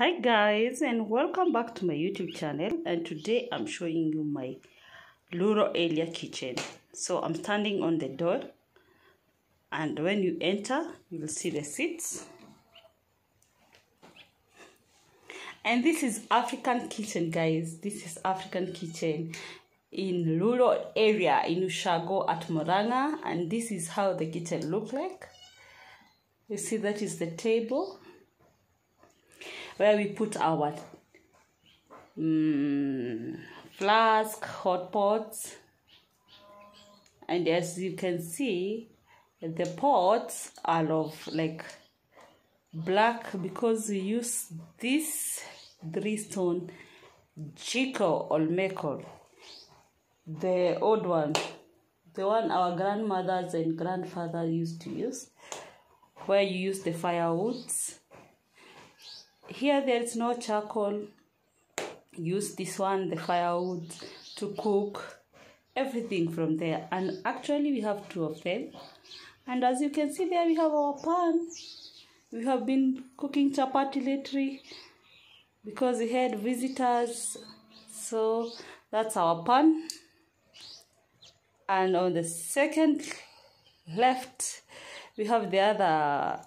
hi guys and welcome back to my youtube channel. And today i'm showing you my rural area kitchen. So i'm standing on the door and when you enter you will see the seats. And this is african kitchen guys. This is african kitchen in rural area in ushago at Murang'a. And this is how the kitchen look like. You see that is the table where we put our um, flask, hot pots, and as you can see, the pots are of like black because we use this three stone jiko Olmeco, the old one, the one our grandmothers and grandfather used to use, where you use the firewoods here there is no charcoal. Use this one the firewood to cook everything from there. And actually we have two of them. And as you can see there we have our pan. We have been cooking chapati lately because we had visitors. So that's our pan. And on the second left we have the other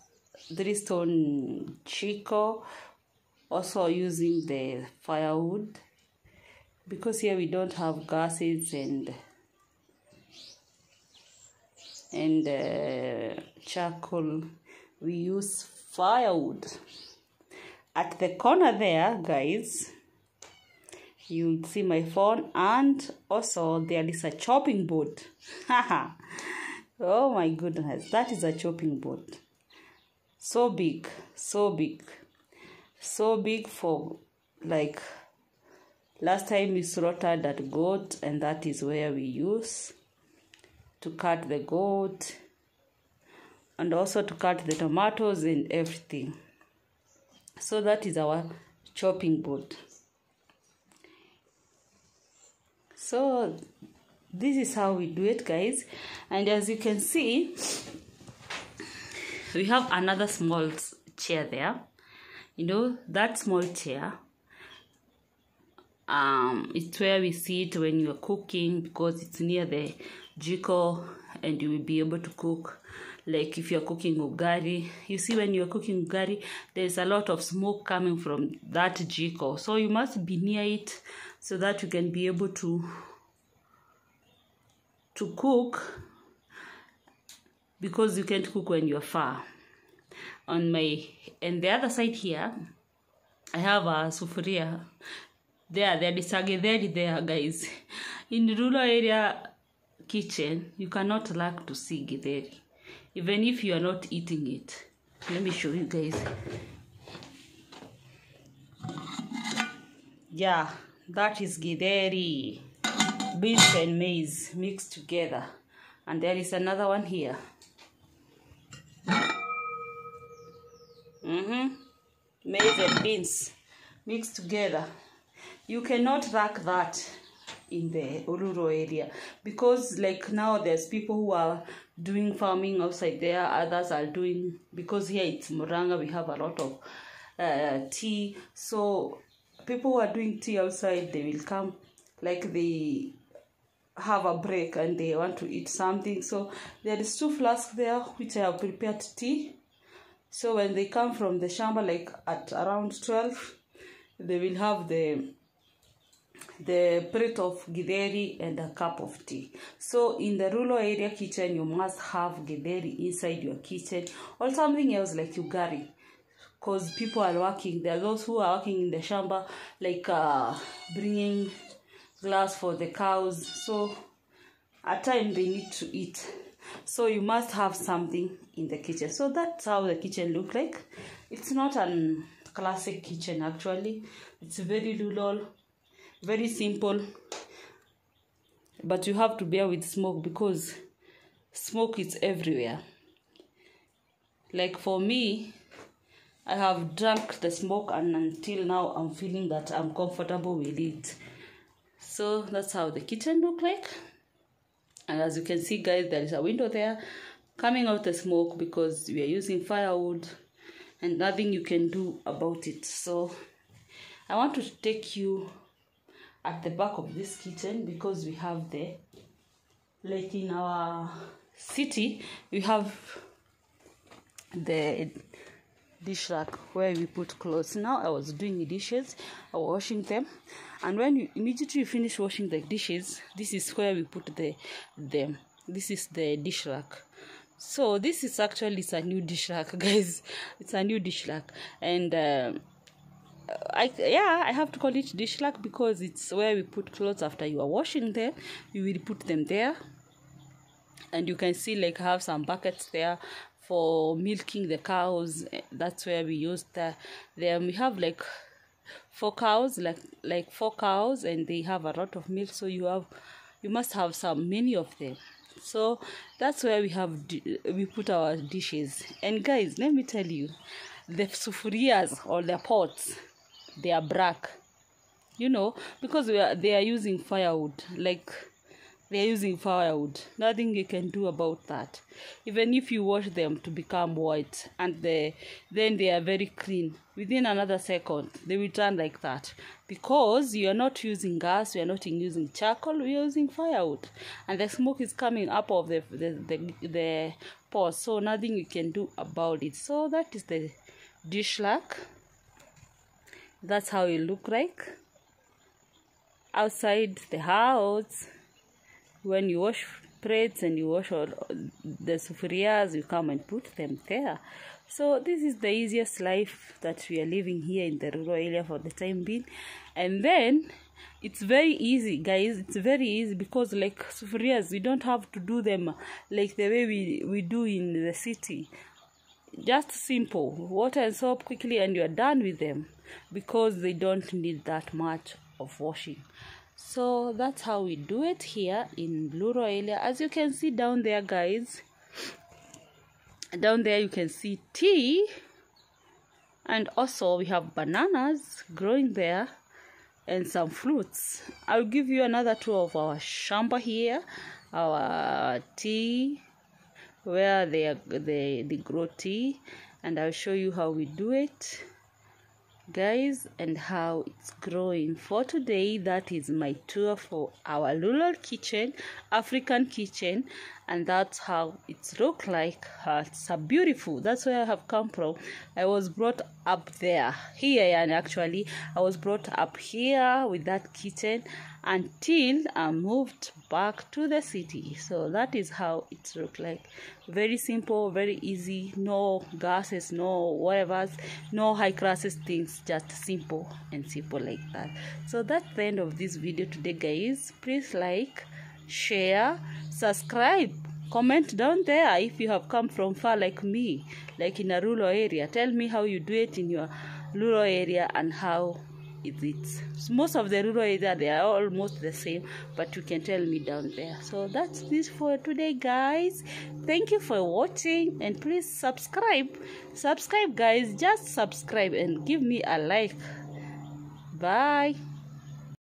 three stone jiko also using the firewood. Because here we don't have gases and and uh, charcoal we use firewood. At the corner there guys you'll see my phone and also there is a chopping board. Oh my goodness that is a chopping board. So big so big so big for like last time we slaughtered that goat and that is where we use to cut the goat and also to cut the tomatoes and everything. So that is our chopping board. So this is how we do it guys. And as you can see we have another small chair there you know that small chair um it's where we sit when you're cooking because it's near the jiko and you will be able to cook. Like if you're cooking ugari you see when you're cooking ugari there's a lot of smoke coming from that jiko. So you must be near it so that you can be able to to cook because you can't cook when you're far on my and the other side here i have a sufuria. There there is a there guys. In the rural area kitchen you cannot lack to see githeri even if you are not eating it. Let me show you guys. Yeah that is githeri. Beans and maize mixed together. And there is another one here mm-hmm. maize and beans mixed together. You cannot rack that in the rural area because like now there's people who are doing farming outside there others are doing because here it's Murang'a we have a lot of uh, tea. So people who are doing tea outside they will come like they have a break and they want to eat something. So there is two flasks there which i have prepared tea so when they come from the shamba like at around 12 they will have the the plate of githeri and a cup of tea. So in the rural area kitchen you must have githeri inside your kitchen or something else like ugari because people are working there are those who are working in the shamba like uh, bringing glass for the cows. So at time they need to eat so you must have something in the kitchen. So that's how the kitchen look like. It's not a classic kitchen actually. It's very rural very simple. But you have to bear with smoke because smoke is everywhere. Like for me i have drunk the smoke and until now i'm feeling that i'm comfortable with it. So that's how the kitchen look like and as you can see guys there is a window there coming out the smoke because we are using firewood and nothing you can do about it. So i want to take you at the back of this kitchen because we have the like in our city we have the dish rack where we put clothes. Now i was doing dishes i was washing them. And when you immediately you finish washing the dishes this is where we put the them this is the dish rack. So this is actually it's a new dish rack guys. It's a new dish rack. And uh, I yeah I have to call it dish rack because it's where we put clothes after you are washing them. You will put them there. And you can see like have some buckets there for milking the cows that's where we use the then we have like four cows like like four cows and they have a lot of milk. So you have you must have some many of them. So that's where we have we put our dishes. And guys let me tell you the sufurias or the pots they are black. You know because we are they are using firewood. Like they are using firewood. Nothing you can do about that. Even if you wash them to become white and they then they are very clean within another second they will turn like that. Because you are not using gas we are not using charcoal we are using firewood. And the smoke is coming up of the the the, the pot so nothing you can do about it. So that is the dish rack that's how it look like. Outside the house when you wash plates and you wash all the sufurias you come and put them there. So this is the easiest life that we are living here in the rural area for the time being. And then it's very easy guys. It's very easy because like sufurias we don't have to do them like the way we we do in the city. Just simple. Water and soap quickly and you're done with them because they don't need that much of washing so that's how we do it here in blue area. As you can see down there guys down there you can see tea. And also we have bananas growing there and some fruits. I'll give you another tour of our shamba here our tea where they are they, they grow tea. And i'll show you how we do it guys and how it's growing. For today that is my tour for our rural kitchen african kitchen and that's how it's look like. Uh, it's a beautiful that's where i have come from. I was brought up there here and actually i was brought up here with that kitchen until i moved back to the city. So that is how it looked like. Very simple very easy no gases no whatever no high classes things just simple and simple like that. So that's the end of this video today guys. Please like share subscribe comment down there if you have come from far like me like in a rural area. Tell me how you do it in your rural area and how is it most of the rural area they are almost the same but you can tell me down there. So that's this for today guys. Thank you for watching and please subscribe. Subscribe guys. Just subscribe and give me a like. Bye